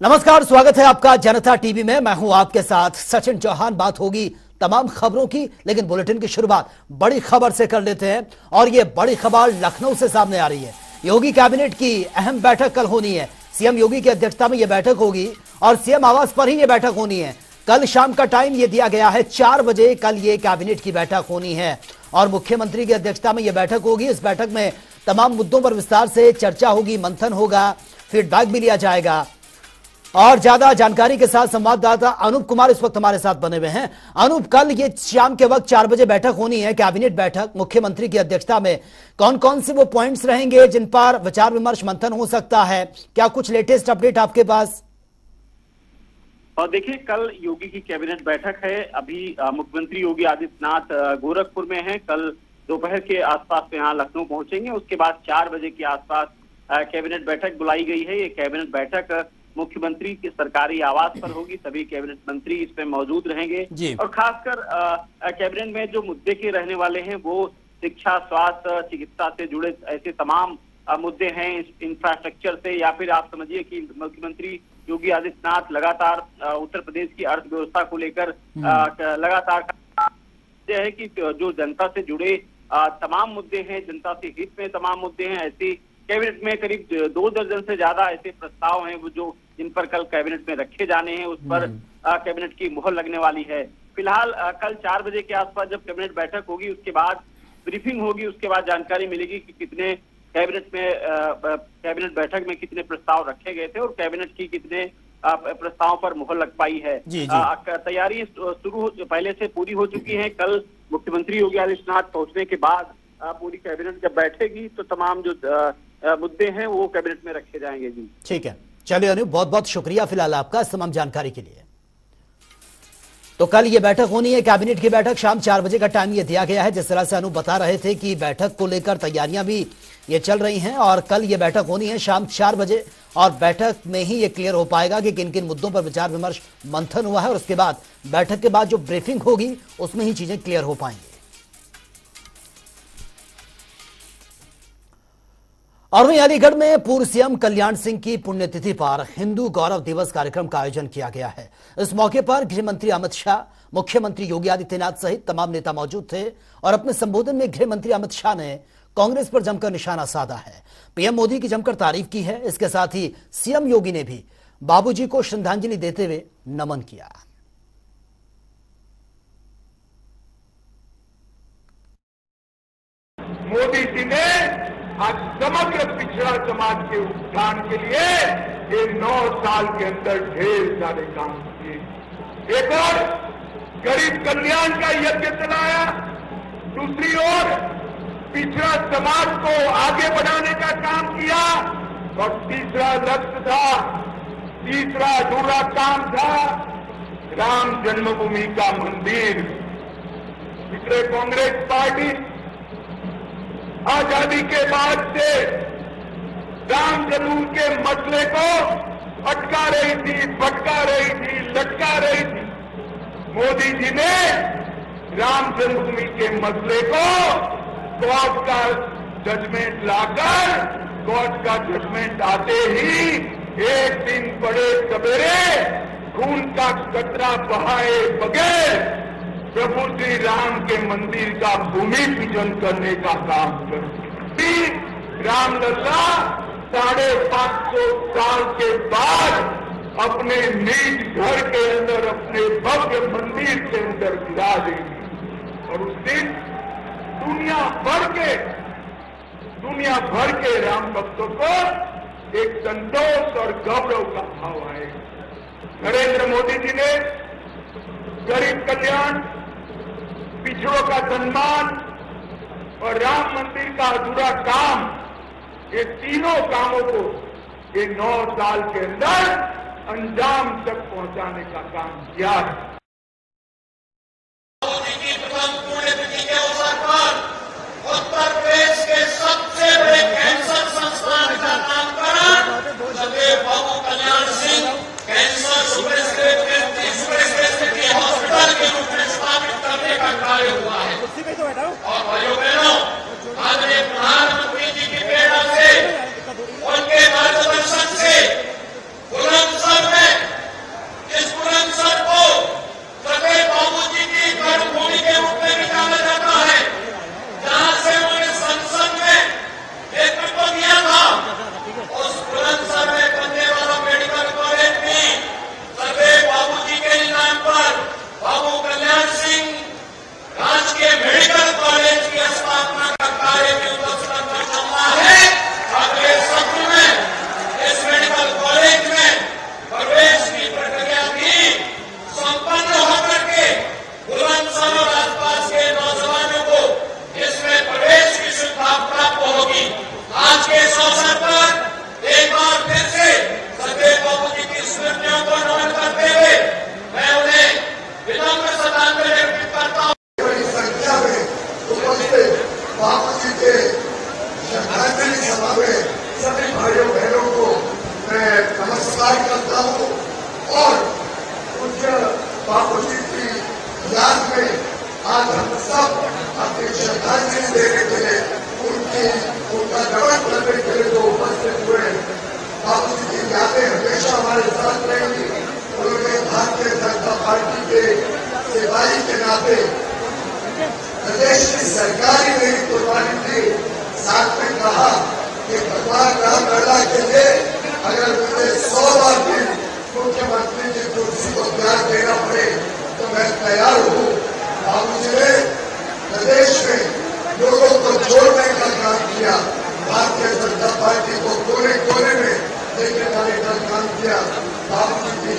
नमस्कार, स्वागत है आपका जनता टीवी में। मैं हूँ आपके साथ। सचिन चौहान, बात होगी तमाम खबरों की, लेकिन बुलेटिन की शुरुआत बड़ी खबर से कर लेते हैं और ये बड़ी खबर लखनऊ से सामने आ रही है। योगी कैबिनेट की अहम बैठक कल होनी है। सीएम योगी की अध्यक्षता में यह बैठक होगी और सीएम आवास पर ही यह बैठक होनी है। कल शाम का टाइम ये दिया गया है, चार बजे कल ये कैबिनेट की बैठक होनी है और मुख्यमंत्री की अध्यक्षता में यह बैठक होगी। इस बैठक में तमाम मुद्दों पर विस्तार से चर्चा होगी, मंथन होगा, फीडबैक भी लिया जाएगा। और ज़्यादा जानकारी के साथ संवाददाता अनूप कुमार इस वक्त हमारे साथ बने हुए हैं। अनूप, कल ये शाम के वक्त चार बजे बैठक होनी है, कैबिनेट बैठक, मुख्यमंत्री की अध्यक्षता में। कौन कौन से वो पॉइंट्स रहेंगे जिन पर विचार विमर्श मंथन हो सकता है? क्या कुछ लेटेस्ट अपडेट आपके पास? देखिए, कल योगी की कैबिनेट बैठक है। अभी मुख्यमंत्री योगी आदित्यनाथ गोरखपुर में है। कल दोपहर के आसपास यहाँ लखनऊ पहुँचेंगे। उसके बाद चार बजे के आसपास कैबिनेट बैठक बुलाई गई है। ये कैबिनेट बैठक मुख्यमंत्री के सरकारी आवास पर होगी सभी कैबिनेट मंत्री इसमें मौजूद रहेंगे। और खासकर कैबिनेट में जो मुद्दे के रहने वाले हैं वो शिक्षा स्वास्थ्य चिकित्सा से जुड़े ऐसे तमाम मुद्दे हैं इंफ्रास्ट्रक्चर से। या फिर आप समझिए कि मुख्यमंत्री योगी आदित्यनाथ लगातार उत्तर प्रदेश की अर्थव्यवस्था को लेकर हम्म। लगातार है कि जो जनता से जुड़े तमाम मुद्दे हैं जनता से हित में तमाम मुद्दे हैं ऐसी कैबिनेट में करीब दो दर्जन से ज़्यादा ऐसे प्रस्ताव हैं वो जो जिन पर कल कैबिनेट में रखे जाने हैं उस पर हम्म। कैबिनेट की मुहर लगने वाली है। फ़िलहाल कल चार बजे के आसपास जब कैबिनेट बैठक होगी उसके बाद ब्रीफिंग होगी उसके बाद जानकारी मिलेगी कि कितने कैबिनेट में कैबिनेट बैठक में कितने प्रस्ताव रखे गए थे और कैबिनेट की कितने प्रस्तावों पर मुहर लग पाई है। तैयारी शुरू पहले से पूरी हो चुकी है। कल मुख्यमंत्री योगी आदित्यनाथ पहुँचने के बाद पूरी कैबिनेट जब बैठेगी तो तमाम जो मुद्दे हैं, वो कैबिनेट में रखे जाएँगे जी। ठीक है। चलिए अनु बहुत बहुत शुक्रिया फ़िलहाल आपका इस तमाम जानकारी के लिए। तो कल ये बैठक होनी है, कैबिनेट की बैठक, शाम चार बजे का टाइम ये दिया गया है। जिस तरह से अनु बता रहे थे कि बैठक को लेकर तैयारियाँ भी ये चल रही हैं और कल ये बैठक होनी है शाम चार बजे और बैठक में ही ये क्लियर हो पाएगा कि किन किन मुद्दों पर विचार विमर्श मंथन हुआ है और उसके बाद, बैठक के बाद जो ब्रीफिंग होगी, उसमें ही चीज़ें क्लियर हो पाएँगी। और वहीं अलीगढ़ में पूर्व सीएम कल्याण सिंह की पुण्यतिथि पर हिंदू गौरव दिवस कार्यक्रम का आयोजन किया गया है। इस मौके पर गृह मंत्री अमित शाह, मुख्यमंत्री योगी आदित्यनाथ सहित तमाम नेता मौजूद थे और अपने संबोधन में गृह मंत्री अमित शाह ने कांग्रेस पर जमकर निशाना साधा है। पीएम मोदी की जमकर तारीफ़ की है। इसके साथ ही सीएम योगी ने भी बाबूजी को श्रद्धांजलि देते हुए नमन किया। मोदी जी ने आज समग्र पिछड़ा समाज के उत्थान के लिए ये नौ साल के अंदर ढेर सारे काम किए। एक और, गरीब कल्याण का यज्ञ चलाया। दूसरी ओर, पिछड़ा समाज को आगे बढ़ाने का काम किया और तीसरा लक्ष्य था, तीसरा अधूरा काम था, राम जन्मभूमि का मंदिर। पिछले कांग्रेस पार्टी आज़ादी के बाद से राम जन्म के मसले को अटका रही थी, भटका रही थी, लटका रही थी। मोदी जी ने राम जन्मभूमि के मसले को कोर्ट का जजमेंट लाकर, कोर्ट का जजमेंट आते ही एक दिन बड़े सवेरे खून का कतरा बहाए बगैर प्रभु श्री राम के मंदिर का भूमि पूजन करने का काम कर। रामलला साढ़े पाँच सौ साल के बाद अपने निज घर के अंदर, अपने भव्य मंदिर के अंदर गिरा देगी। और उस दिन दुनिया भर के, दुनिया भर के राम भक्तों को एक संतोष और गौरव का भाव आएगा। नरेंद्र मोदी जी ने गरीब कल्याण पिछड़ों का सम्मान और राम मंदिर का अधूरा काम, ये तीनों कामों को ये नौ साल के अंदर अंजाम तक पहुँचाने का काम किया है। उनके मार्गदर्शन से बुलंद सर में कार्य हुआ है। और भाइयों बहनों आज प्रधानमंत्री जी की प्रेरणा से उनके मार्ग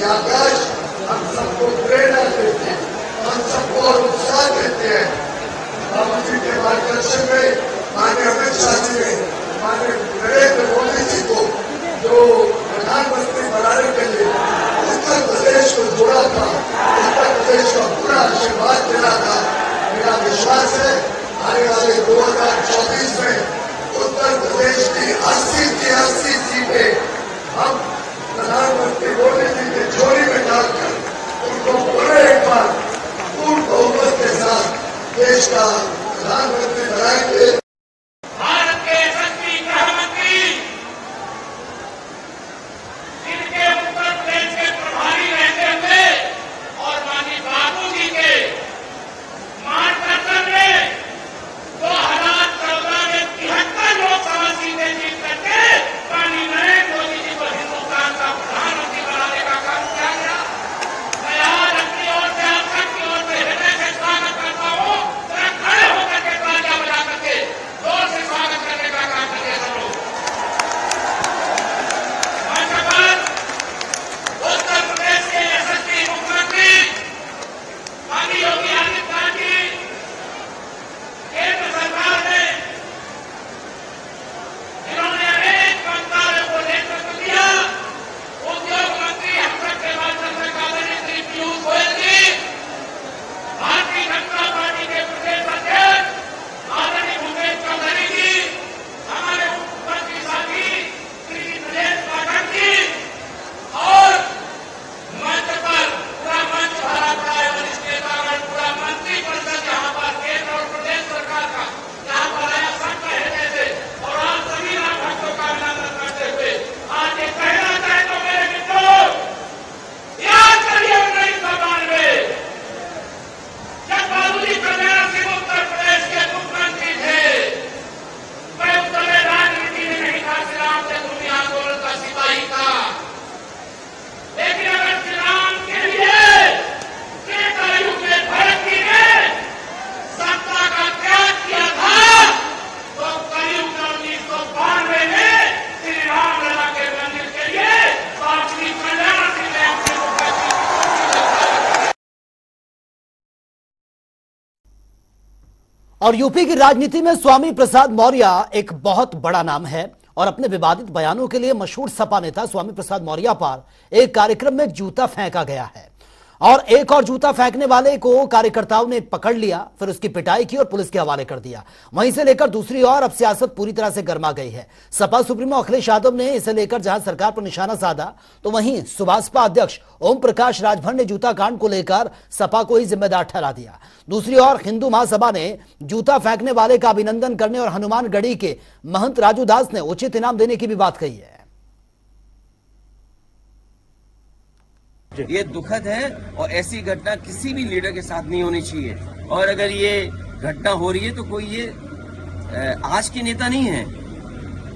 याददाश्त हम सबको प्रेरणा देती है, हम सबको और उत्साह देते हैं। बाबू जी के मार्गदर्शन में, माननीय अमित शाह जी ने, माननीय नरेंद्र मोदी जी को जो प्रधानमंत्री बनाने के लिए उत्तर प्रदेश को जोड़ा था, उत्तर प्रदेश का पूरा आशीर्वाद मिला था, मेरा विश्वास है, आने वाले 2024 में उत्तर प्रदेश की अस्सी की अस्सी सीटें हम प्रधानमंत्री मोदी जी की झोली में डालकर उनको पुनः एक बार पूर्ण बहुमत के साथ देश का प्रधानमंत्री बनाएँगे। और यूपी की राजनीति में स्वामी प्रसाद मौर्य एक बहुत बड़ा नाम है और अपने विवादित बयानों के लिए मशहूर सपा नेता स्वामी प्रसाद मौर्य पर एक कार्यक्रम में जूता फेंका गया है। और एक और जूता फेंकने वाले को कार्यकर्ताओं ने पकड़ लिया, फिर उसकी पिटाई की और पुलिस के हवाले कर दिया। वहीं से लेकर दूसरी ओर अब सियासत पूरी तरह से गर्मा गई है। सपा सुप्रीमो अखिलेश यादव ने इसे लेकर जहाँ सरकार पर निशाना साधा तो वहीं सुभाषपा अध्यक्ष ओम प्रकाश राजभर ने जूता कांड को लेकर सपा को ही जिम्मेदार ठहरा दिया। दूसरी ओर हिंदू महासभा ने जूता फेंकने वाले का अभिनंदन करने और हनुमानगढ़ी के महंत राजू दास ने उचित इनाम देने की भी बात कही है। ये दुखद है और ऐसी घटना किसी भी लीडर के साथ नहीं होनी चाहिए। और अगर ये घटना हो रही है तो कोई ये आज के नेता नहीं है।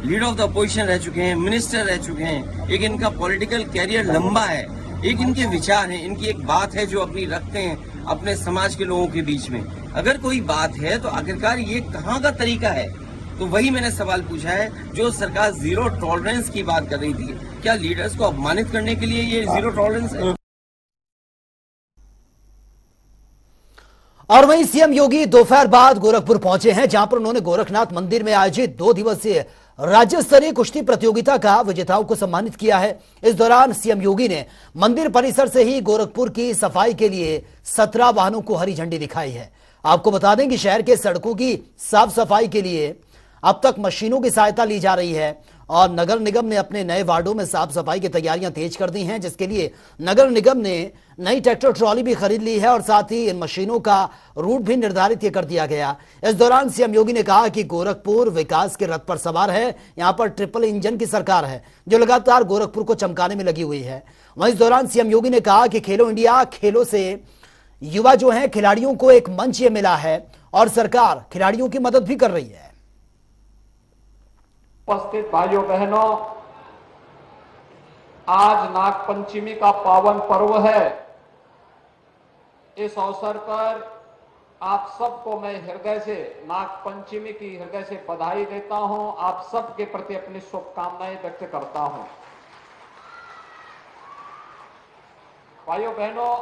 लीडर ऑफ़ द अपोजिशन रह चुके हैं मिनिस्टर रह चुके हैं। एक इनका पॉलिटिकल कैरियर लंबा है, एक इनके विचार हैं, इनकी एक बात है जो अपनी रखते हैं अपने समाज के लोगों के बीच में। अगर कोई बात है तो आखिरकार ये कहाँ का तरीका है? तो वही मैंने सवाल पूछा है, जो सरकार ज़ीरो टॉलरेंस की बात कर रही थी। क्या लीडर्स को अपमानित करने के लिए ये ज़ीरो टॉलरेंस है? और वहीं सीएम योगी दोपहर बाद गोरखपुर पहुँचे हैं, जहाँ पर उन्होंने गोरखनाथ मंदिर में आयोजित दो दिवसीय राज्य स्तरीय कुश्ती प्रतियोगिता का विजेताओं को सम्मानित किया है। इस दौरान सीएम योगी ने मंदिर परिसर से ही गोरखपुर की सफ़ाई के लिए सत्रह वाहनों को हरी झंडी दिखाई है। आपको बता दें कि शहर के सड़कों की साफ़ सफ़ाई के लिए अब तक मशीनों की सहायता ली जा रही है और नगर निगम ने अपने नए वार्डों में साफ़ सफ़ाई की तैयारियाँ तेज कर दी हैं, जिसके लिए नगर निगम ने नई ट्रैक्टर ट्रॉली भी खरीद ली है और साथ ही इन मशीनों का रूट भी निर्धारित कर दिया गया। इस दौरान सीएम योगी ने कहा कि गोरखपुर विकास के रथ पर सवार है, यहाँ पर ट्रिपल इंजन की सरकार है, जो लगातार गोरखपुर को चमकाने में लगी हुई है। वहीं इस दौरान सीएम योगी ने कहा कि खेलो इंडिया खेलों से युवा जो है, खिलाड़ियों को एक मंच ये मिला है और सरकार खिलाड़ियों की मदद भी कर रही है। उपस्थित भाइयों बहनों, आज नाग पंचमी का पावन पर्व है। इस अवसर पर आप सबको मैं हृदय से नाग पंचमी की हृदय से बधाई देता हूँ। आप सबके प्रति अपनी शुभकामनाएँ व्यक्त करता हूँ। भाइयों बहनों,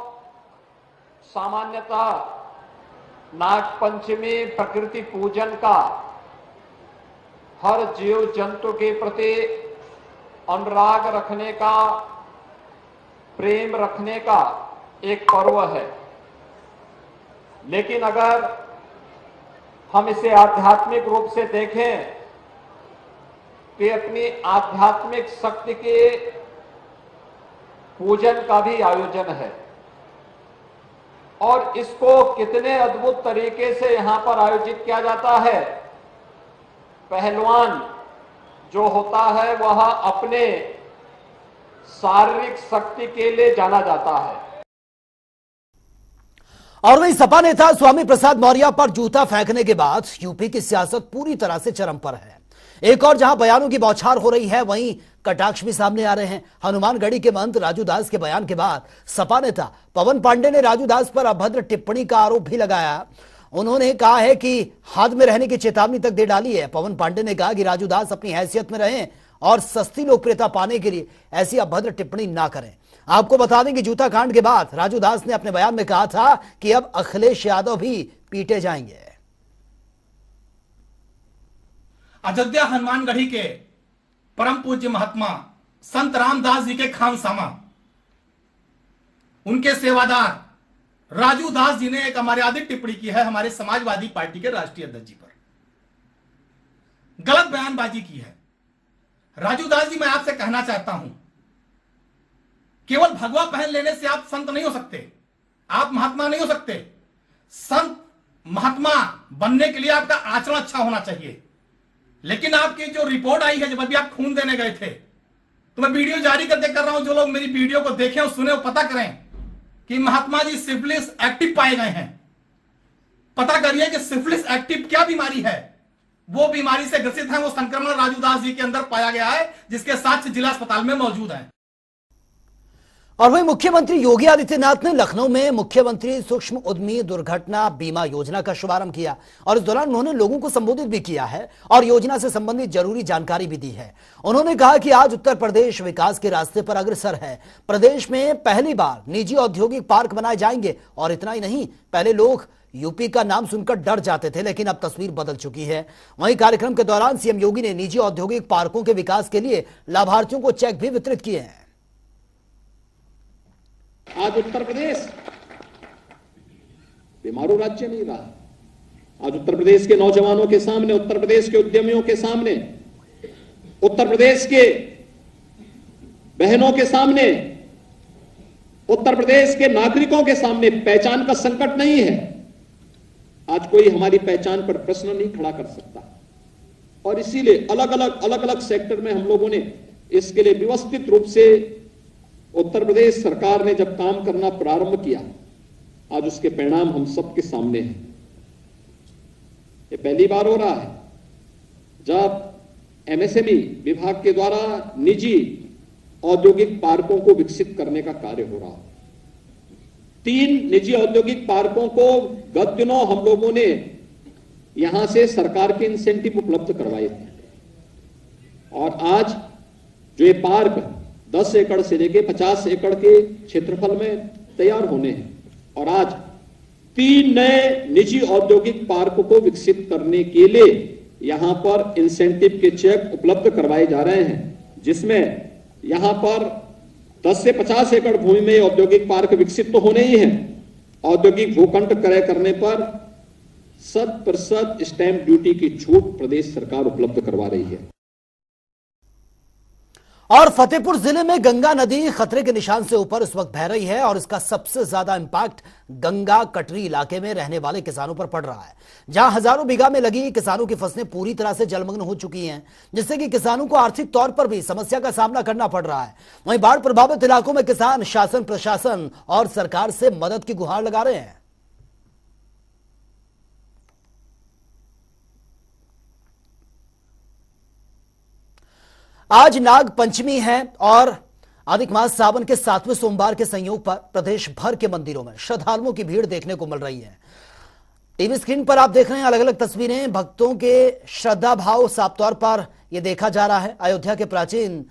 सामान्यतः नाग पंचमी प्रकृति पूजन का हर जीव जंतु के प्रति अनुराग रखने का, प्रेम रखने का एक पर्व है। लेकिन अगर हम इसे आध्यात्मिक रूप से देखें तो अपनी आध्यात्मिक शक्ति के पूजन का भी आयोजन है। और इसको कितने अद्भुत तरीके से यहाँ पर आयोजित किया जाता है पहलवान जो होता है, वह अपने शारीरिक शक्ति के लिए जाना जाता है। और वहीं सपा नेता स्वामी प्रसाद मौर्य पर जूता फेंकने के बाद यूपी की सियासत पूरी तरह से चरम पर है। एक और जहाँ बयानों की बौछार हो रही है, वहीं कटाक्ष भी सामने आ रहे हैं। हनुमानगढ़ी के महंत राजू दास के बयान के बाद सपा नेता पवन पांडे ने राजू दास पर अभद्र टिप्पणी का आरोप भी लगाया। उन्होंने कहा है कि हाथ में रहने की चेतावनी तक दे डाली है। पवन पांडे ने कहा कि राजू दास अपनी हैसियत में रहें और सस्ती लोकप्रियता पाने के लिए ऐसी अभद्र टिप्पणी ना करें। आपको बता दें कि जूता कांड के बाद राजू दास ने अपने बयान में कहा था कि अब अखिलेश यादव भी पीटे जाएँगे। अयोध्या हनुमानगढ़ी के परम पूज्य महात्मा संत रामदास जी के खानसामा, उनके सेवादार राजू दास जी ने एक अमर्यादित टिप्पणी की है हमारे समाजवादी पार्टी के राष्ट्रीय अध्यक्ष जी पर। गलत बयानबाजी की है। राजू दास जी, मैं आपसे कहना चाहता हूँ, केवल भगवा पहन लेने से आप संत नहीं हो सकते। आप महात्मा नहीं हो सकते। संत महात्मा बनने के लिए आपका आचरण अच्छा होना चाहिए। लेकिन आपकी जो रिपोर्ट आई है, जब अभी आप खून देने गए थे तो मैं वीडियो जारी करते कर रहा हूँ, जो लोग मेरी वीडियो को देखें और सुने और पता करें कि महात्मा जी सिफिलिस एक्टिव पाए गए हैं। पता करिए कि सिफिलिस एक्टिव क्या बीमारी है? वो बीमारी से ग्रसित है, वो संक्रमण राजूदास जी के अंदर पाया गया है, जिसके साक्ष्य जिला अस्पताल में मौजूद है। और वही मुख्यमंत्री योगी आदित्यनाथ ने लखनऊ में मुख्यमंत्री सूक्ष्म उद्यमी दुर्घटना बीमा योजना का शुभारंभ किया। और इस दौरान उन्होंने लोगों को संबोधित भी किया है और योजना से संबंधित ज़रूरी जानकारी भी दी है। उन्होंने कहा कि आज उत्तर प्रदेश विकास के रास्ते पर अग्रसर है। प्रदेश में पहली बार निजी औद्योगिक पार्क बनाए जाएँगे और इतना ही नहीं, पहले लोग यूपी का नाम सुनकर डर जाते थे, लेकिन अब तस्वीर बदल चुकी है। वहीं कार्यक्रम के दौरान सीएम योगी ने निजी औद्योगिक पार्कों के विकास के लिए लाभार्थियों को चेक भी वितरित किए हैं। आज उत्तर प्रदेश। बीमारू राज्य नहीं रहा। आज उत्तर प्रदेश के नौजवानों के सामने, उत्तर प्रदेश के उद्यमियों के सामने, उत्तर प्रदेश के बहनों के सामने, उत्तर प्रदेश के नागरिकों के सामने पहचान का संकट नहीं है। आज कोई हमारी पहचान पर प्रश्न नहीं खड़ा कर सकता। और इसीलिए अलग अलग अलग अलग सेक्टर में हम लोगों ने इसके लिए व्यवस्थित रूप से उत्तर प्रदेश सरकार ने जब काम करना प्रारंभ किया, आज उसके परिणाम हम सबके सामने हैं। ये पहली बार हो रहा है, जब एमएसएमई विभाग के द्वारा निजी औद्योगिक पार्कों को विकसित करने का कार्य हो रहा है। तीन निजी औद्योगिक पार्कों को गत दिनों हम लोगों ने यहाँ से सरकार के इंसेंटिव उपलब्ध करवाए थे। और आज जो ये पार्क 10 एकड़ से लेके 50 एकड़ के क्षेत्रफल में तैयार होने हैं। और आज तीन नए निजी औद्योगिक पार्क को विकसित करने के लिए यहाँ पर इंसेंटिव के चेक उपलब्ध करवाए जा रहे हैं, जिसमें यहाँ पर 10 से 50 एकड़ भूमि में औद्योगिक पार्क विकसित तो होने ही है। औद्योगिक भूखंड क्रय करने पर शत प्रतिशत स्टैंप ड्यूटी की छूट प्रदेश सरकार उपलब्ध करवा रही है। और फतेहपुर ज़िले में गंगा नदी खतरे के निशान से ऊपर इस वक्त बह रही है और इसका सबसे ज़्यादा इंपैक्ट गंगा कटरी इलाके में रहने वाले किसानों पर पड़ रहा है। जहाँ हज़ारों बीघा में लगी किसानों की फ़सलें पूरी तरह से जलमग्न हो चुकी हैं, जिससे कि किसानों को आर्थिक तौर पर भी समस्या का सामना करना पड़ रहा है। वहीं बाढ़ प्रभावित इलाकों में किसान, शासन, प्रशासन और सरकार से मदद की गुहार लगा रहे हैं। आज नाग पंचमी है और अधिक मास सावन के सातवें सोमवार के संयोग पर प्रदेश भर के मंदिरों में श्रद्धालुओं की भीड़ देखने को मिल रही है। टीवी स्क्रीन पर आप देख रहे हैं अलग अलग तस्वीरें। भक्तों के श्रद्धा भाव साफ़ तौर पर यह देखा जा रहा है। अयोध्या के प्राचीन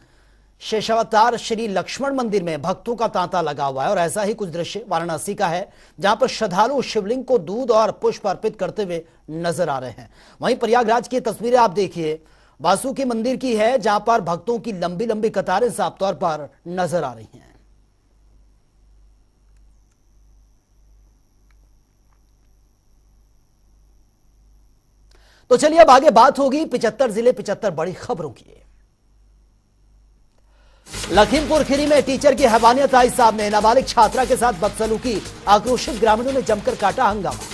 शेषावतार श्री लक्ष्मण मंदिर में भक्तों का तांता लगा हुआ है और ऐसा ही कुछ दृश्य वाराणसी का है, जहाँ पर श्रद्धालु शिवलिंग को दूध और पुष्प अर्पित करते हुए नज़र आ रहे हैं। वहीं प्रयागराज की तस्वीरें आप देखिए वासुकी मंदिर की है, जहाँ पर भक्तों की लंबी लंबी कतारें साफ़ तौर पर नज़र आ रही हैं। तो चलिए अब आगे बात होगी पिचहत्तर ज़िले, पिचहत्तर बड़ी खबरों की। लखीमपुर खीरी में टीचर की हैवानियत आई सामने नाबालिग छात्रा के साथ बदसलूकी आक्रोशित ग्रामीणों ने जमकर काटा हंगामा।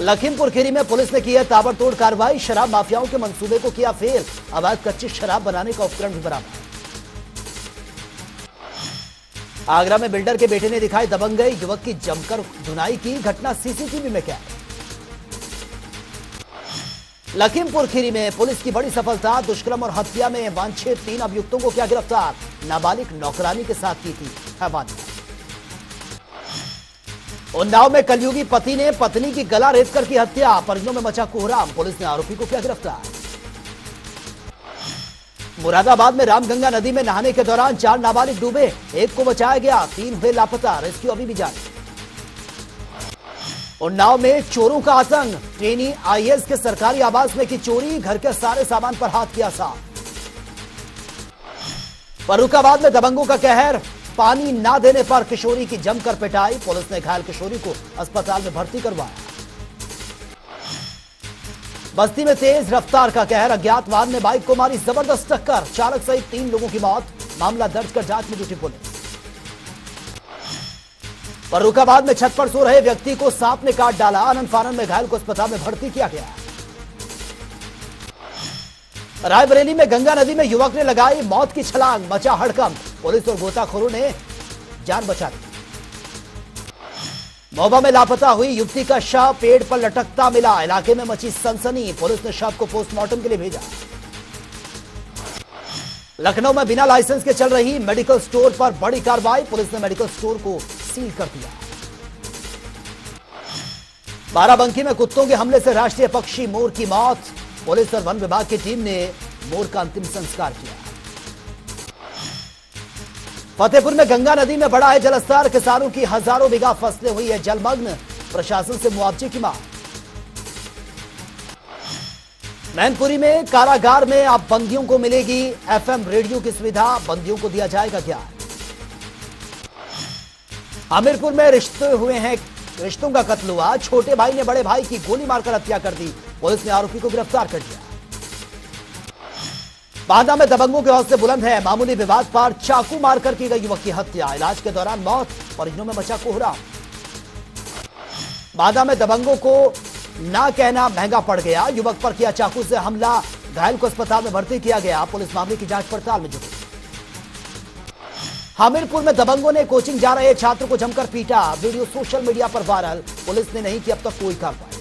लखीमपुर खीरी में पुलिस ने की है ताबड़तोड़ कार्रवाई। शराब माफियाओं के मंसूबे को किया फेल। अवैध कच्ची शराब बनाने का उपकरण भी बरामद। आगरा में बिल्डर के बेटे ने दिखाई दबंग गई। युवक की जमकर धुनाई की। घटना सीसीटीवी में क्या लखीमपुर खीरी में पुलिस की बड़ी सफलता। दुष्कर्म और हत्या में वांछित तीन अभियुक्तों को किया गिरफ़्तार। नाबालिग नौकरानी के साथ की थी हैवानियत उन्नाव में कलयुगी पति ने पत्नी की गला रेत कर की हत्या। परिजनों में मचा कोहराम। पुलिस ने आरोपी को किया गिरफ़्तार। मुरादाबाद में रामगंगा नदी में नहाने के दौरान चार नाबालिग डूबे। एक को बचाया गया, तीन हुए लापता। रेस्क्यू अभी भी जारी। उन्नाव में चोरों का आतंक। ट्रेनी आईएएस के सरकारी आवास में की चोरी, घर के सारे सामान पर हाथ किया साफ़। फरुखाबाद में दबंगों का कहर। पानी ना देने पर किशोरी की जमकर पिटाई, पुलिस ने घायल किशोरी को अस्पताल में भर्ती करवाया। बस्ती में तेज रफ्तार का कहर अज्ञात वाहन ने बाइक को मारी ज़बरदस्त टक्कर, चालक सहित तीन लोगों की मौत, मामला दर्ज कर जाँच में जुटी पुलिस। फर्रुखाबाद में छत पर सो रहे व्यक्ति को सांप ने काट डाला, आनंद फानंद में घायल को अस्पताल में भर्ती किया गया। रायबरेली में गंगा नदी में युवक ने लगाई मौत की छलांग मचा हड़कम पुलिस और गोताखोरों ने जान बचा ली। मोबा में लापता हुई युवती का शव पेड़ पर लटकता मिला। इलाके में मची सनसनी, पुलिस ने शव को पोस्टमार्टम के लिए भेजा। लखनऊ में बिना लाइसेंस के चल रही मेडिकल स्टोर पर बड़ी कार्रवाई, पुलिस ने मेडिकल स्टोर को सील कर दिया। बाराबंकी में कुत्तों के हमले से राष्ट्रीय पक्षी मोर की मौत। पुलिस और वन विभाग की टीम ने मोर का अंतिम संस्कार किया। फतेहपुर में गंगा नदी में बढ़ा है जलस्तर। किसानों की हज़ारों बीघा फ़सलें हुई है। जलमग्न प्रशासन से मुआवजे की मांग। मैनपुरी में कारागार में अब बंदियों को मिलेगी एफएम रेडियो की सुविधा। बंदियों को दिया जाएगा क्या हमीरपुर में रिश्ते हुए हैं। रिश्तों का कत्ल हुआ छोटे भाई ने बड़े भाई की गोली मारकर हत्या कर दी। पुलिस ने आरोपी को गिरफ़्तार कर लिया। बांदा में दबंगों के हौसले बुलंद है। मामूली विवाद पर चाकू मारकर की गई युवक की हत्या। इलाज के दौरान मौत परिजनों में मचा कोहरा। बांदा में दबंगों को ना कहना महँगा पड़ गया। युवक पर किया चाकू से हमला। घायल को अस्पताल में भर्ती किया गया। पुलिस मामले की जाँच पड़ताल में जुटी। हमीरपुर में दबंगों ने कोचिंग जा रहे छात्र को जमकर पीटा। वीडियो सोशल मीडिया पर वायरल। पुलिस ने नहीं की अब तक कोई कार्रवाई।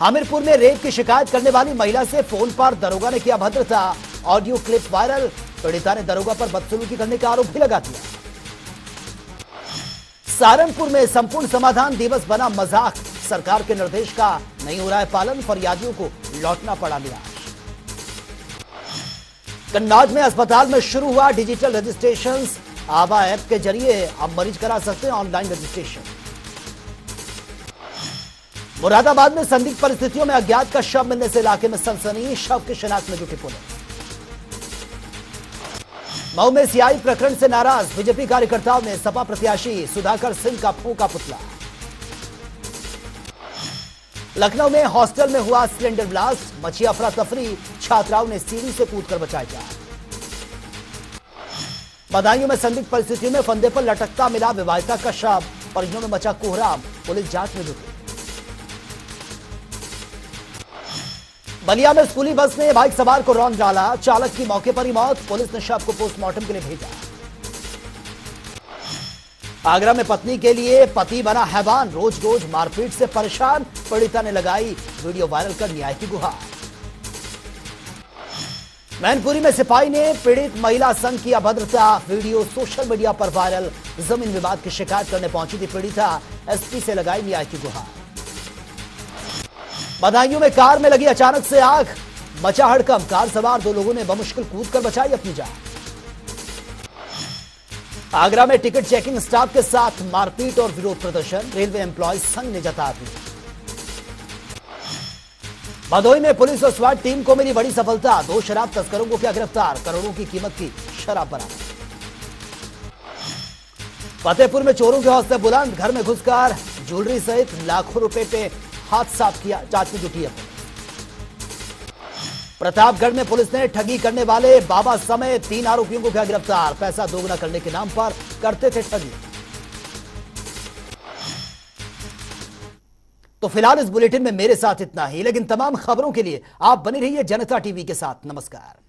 हमीरपुर में रेप की शिकायत करने वाली महिला से फ़ोन पर दरोगा ने किया भद्रता। Audio clip viral. पीड़िता ने दरोगा पर बदसलूकी करने का आरोप भी लगा दिया। सहारनपुर में संपूर्ण समाधान दिवस बना मज़ाक। सरकार के निर्देश का नहीं हो रहा है पालन, फरियादियों को लौटना पड़ा निराश। कन्नौज में अस्पताल में शुरू हुआ डिजिटल रजिस्ट्रेशन आवा ऐप के ज़रिए अब मरीज़ करा सकते हैं ऑनलाइन रजिस्ट्रेशन। मुरादाबाद में संदिग्ध परिस्थितियों में अज्ञात का शव मिलने से इलाके में सनसनी शव की शिनाख्त में जुटी पुलिस। मऊ में सियाई प्रकरण से नाराज़। बीजेपी कार्यकर्ताओं ने सपा प्रत्याशी सुधाकर सिंह का फूका पुतला। लखनऊ में हॉस्टल में हुआ सिलेंडर ब्लास्ट। मची अफरा तफरी। छात्राओं ने सीढ़ी से कूदकर बचाई जान। बदायूं में संदिग्ध परिस्थितियों में फंदे पर लटकता मिला विवाहिता का शव। परिजनों में मचा कोहराम। पुलिस जाँच में जुटी। बलिया में स्कूली बस ने बाइक सवार को रौन डाला। चालक की मौके पर ही मौत, पुलिस ने शव को पोस्टमार्टम के लिए भेजा। आगरा में पत्नी के लिए पति बना हैवान। रोज रोज मारपीट से परेशान, पीड़िता ने लगाई वीडियो वायरल कर न्याय की गुहार। मैनपुरी में सिपाही ने पीड़ित महिला संघ की अभद्रता वीडियो सोशल मीडिया पर वायरल। ज़मीन विवाद की शिकायत करने पहुँची थी पीड़िता। एसपी से लगाई न्याय की गुहार। बदायूं में कार में लगी अचानक से आग। मचा हड़कम कार सवार दो लोगों ने बमुश्किल कूद कर बचाई अपनी जान। आगरा में टिकट चेकिंग स्टाफ के साथ मारपीट और विरोध प्रदर्शन। रेलवे एम्प्लॉय संघ ने जता विरोध भदोई में पुलिस और स्वाट टीम को मिली बड़ी सफलता। दो शराब तस्करों को किया गिरफ़्तार। करोड़ों की कीमत की शराब बरामद। फतेहपुर में चोरों के हौसले बुलंद। घर में घुसकर ज्वेलरी सहित लाखों रुपए पे हाथ साफ़ किया, जाँच में जुटी है प्रतापगढ़ में पुलिस ने ठगी करने वाले बाबा समेत तीन आरोपियों को किया गिरफ़्तार। पैसा दोगुना करने के नाम पर करते थे ठगी। तो फ़िलहाल इस बुलेटिन में मेरे साथ इतना ही, लेकिन तमाम खबरों के लिए आप बने रहिए जनता टीवी के साथ। नमस्कार।